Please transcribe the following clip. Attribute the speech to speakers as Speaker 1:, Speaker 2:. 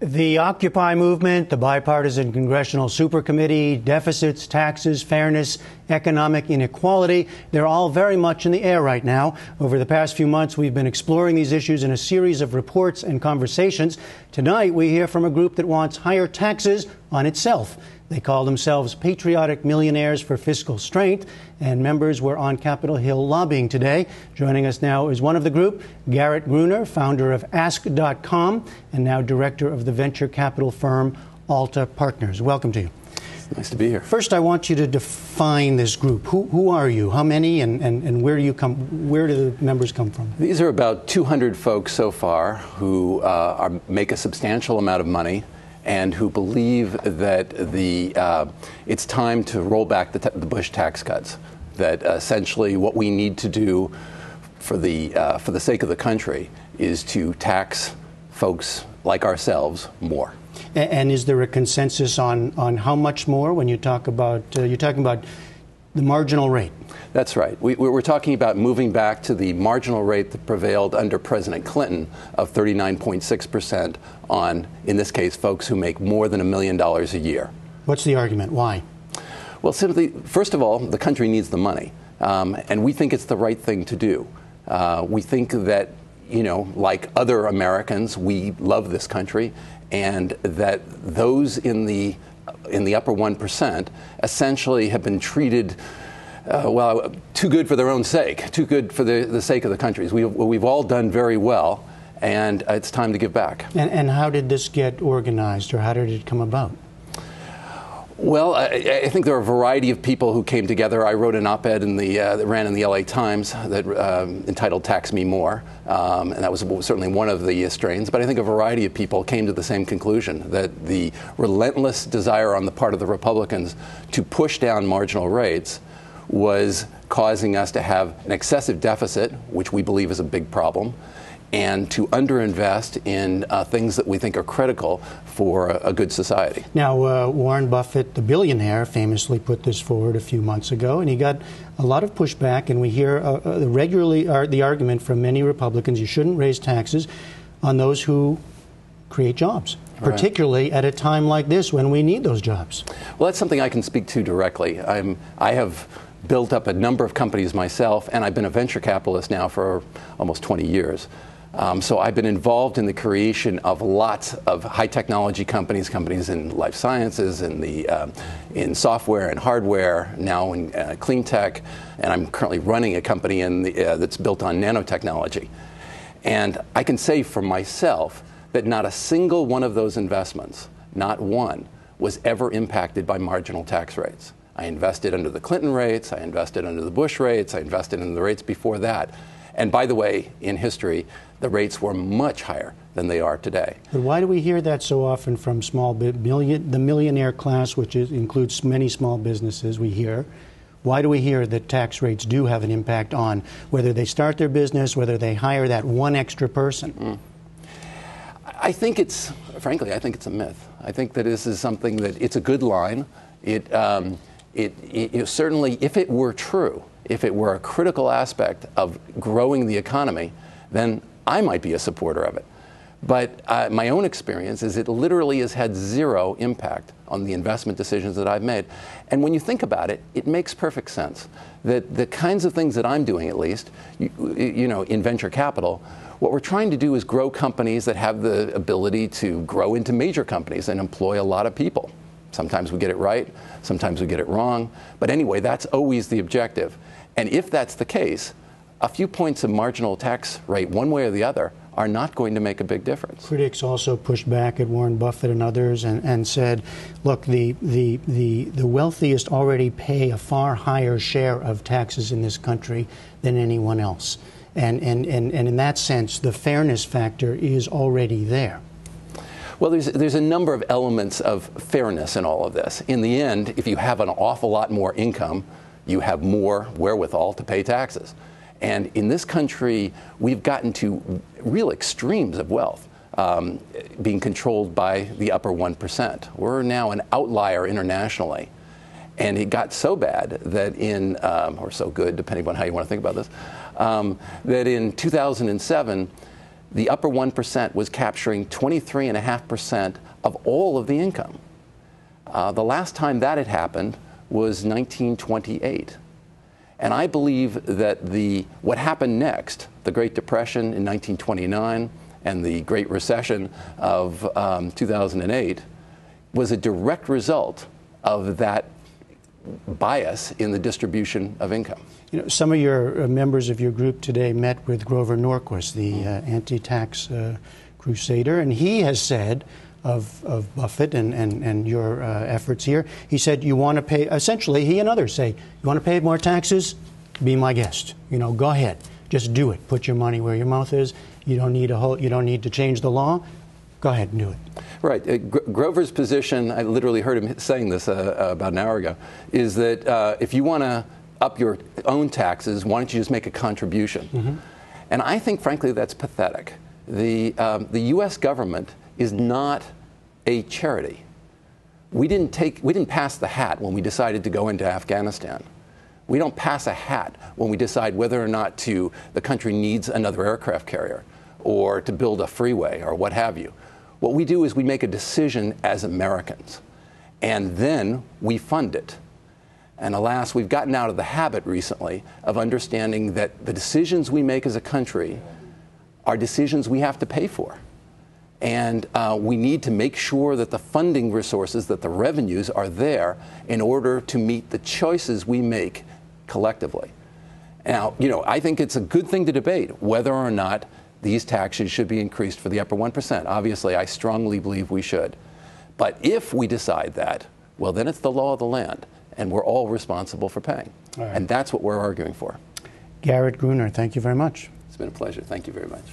Speaker 1: The Occupy movement, the bipartisan congressional supercommittee, deficits, taxes, fairness, economic inequality, they're all very much in the air right now. Over the past few months, we've been exploring these issues in a series of reports and conversations. Tonight, we hear from a group that wants higher taxes on itself. They call themselves Patriotic Millionaires for Fiscal Strength, and members were on Capitol Hill lobbying today. Joining us now is one of the group, Garrett Gruener, founder of Ask.com and now director of the venture capital firm Alta Partners. Welcome to you.
Speaker 2: Nice to be here.
Speaker 1: First, I want you to define this group. Who, who are you? How many? And, and, and where do you come? Where do the members come from?
Speaker 2: These are about 200 folks so far who uh, are, make a substantial amount of money and who believe that the, uh, it's time to roll back the, the, Bush tax cuts. That essentially what we need to do for the, uh, for the sake of the country is to tax folks like ourselves more.
Speaker 1: And, and is there a consensus on, on how much more when you talk about, uh, you're talking about the marginal rate?
Speaker 2: That's right. We, are talking about moving back to the marginal rate that prevailed under President Clinton of 39.6% on, in this case, folks who make more than a million dollars a year.
Speaker 1: What's the argument? Why?
Speaker 2: Well, simply, first of all, the country needs the money, um, and we think it's the right thing to do. Uh, we think that, you know, like other Americans, we love this country, and that those in the in the upper one percent essentially have been treated uh, well, too good for their own sake, too good for the, the sake of the countries. We, we've all done very well, and it's time to give back.
Speaker 1: And, and how did this get organized, or how did it come about?
Speaker 2: Well, I, I, think there are a variety of people who came together. I wrote an op-ed in the, uh, that ran in the LA Times that um, entitled "Tax Me More," um, and that was certainly one of the strains. But I think a variety of people came to the same conclusion that the relentless desire on the part of the Republicans to push down marginal rates was causing us to have an excessive deficit, which we believe is a big problem, and to underinvest in uh, things that we think are critical for a, a good society.
Speaker 1: Now, uh, Warren Buffett, the billionaire, famously put this forward a few months ago, and he got a lot of pushback. And we hear uh, uh regularly the argument from many Republicans: you shouldn't raise taxes on those who create jobs. Particularly at a time like this when we need those jobs.
Speaker 2: Well, that's something I can speak to directly. I'm, I have built up a number of companies myself, and I've been a venture capitalist now for almost 20 years. Um, so I've been involved in the creation of lots of high technology companies, companies in life sciences, in the uh, in software and hardware, now in uh, clean tech, and I'm currently running a company the, uh, that's built on nanotechnology. And I can say for myself that not a single one of those investments, not one, was ever impacted by marginal tax rates. I invested under the Clinton rates, I invested under the Bush rates, I invested in the rates before that. And by the way, in history, the rates were much higher than they are today.
Speaker 1: But why do we hear that so often from small million, the millionaire class, which is, includes many small businesses? We hear. Why do we hear that tax rates do have an impact on whether they start their business, whether they hire that one extra person? Mm.
Speaker 2: I think it's, frankly, I think it's a myth. I think that this is something that it's a good line. It, um, it, it, certainly, if it were true, if it were a critical aspect of growing the economy, then I might be a supporter of it. But uh, my own experience is it literally has had zero impact on the investment decisions that I've made. And when you think about it, it makes perfect sense that the kinds of things that I'm doing, at least, you, you know, in venture capital, what we're trying to do is grow companies that have the ability to grow into major companies and employ a lot of people. Sometimes we get it right, sometimes we get it wrong. But anyway, that's always the objective. And if that's the case, a few points of marginal tax rate, one way or the other, are not going to make a big difference.
Speaker 1: Critics also pushed back at Warren Buffett and others and, and said, look, the, the, the, the wealthiest already pay a far higher share of taxes in this country than anyone else. And, and, and, and in that sense, the fairness factor is already there.
Speaker 2: Well, there's, there's a number of elements of fairness in all of this. In the end, if you have an awful lot more income, you have more wherewithal to pay taxes. And in this country, we've gotten to real extremes of wealth. Um, being controlled by the upper 1%. We're now an outlier internationally. And it got so bad that in, um, or so good, depending on how you want to think about this, um, that in 2007, the upper 1% was capturing 23.5% of all of the income. Uh, the last time that had happened was 1928. And I believe that the, what happened next, the Great Depression in 1929 and the Great Recession of um, 2008, was a direct result of that bias in the distribution of income.
Speaker 1: You know, some of your uh, members of your group today met with Grover Norquist, the uh, anti-tax uh, crusader, and he has said of, of Buffett and, and, and your uh, efforts here, he said you want to pay, essentially, he and others say, you want to pay more taxes? Be my guest. You know, go ahead. Just do it. Put your money where your mouth is. You don't need a whole, you don't need to change the law. Go ahead and do it.
Speaker 2: Right. Uh, Grover's position, I literally heard him saying this uh, uh, about an hour ago, is that uh, if you want to up your own taxes, why don't you just make a contribution? Mm-hmm. And I think, frankly, that's pathetic. The, um, the U.S. government is not a charity. We didn't, take, we didn't pass the hat when we decided to go into Afghanistan. We don't pass a hat when we decide whether or not to, the country needs another aircraft carrier or to build a freeway or what have you. What we do is we make a decision as Americans, and then we fund it. And alas, we've gotten out of the habit recently of understanding that the decisions we make as a country are decisions we have to pay for. And uh, we need to make sure that the funding resources, that the revenues are there in order to meet the choices we make collectively. Now, you know, I think it's a good thing to debate whether or not these taxes should be increased for the upper 1%. Obviously, I strongly believe we should. But if we decide that, well, then it's the law of the land, and we're all responsible for paying. Right. And that's what we're arguing for.
Speaker 1: Garrett Gruener, thank you very much.
Speaker 2: It's been a pleasure. Thank you very much.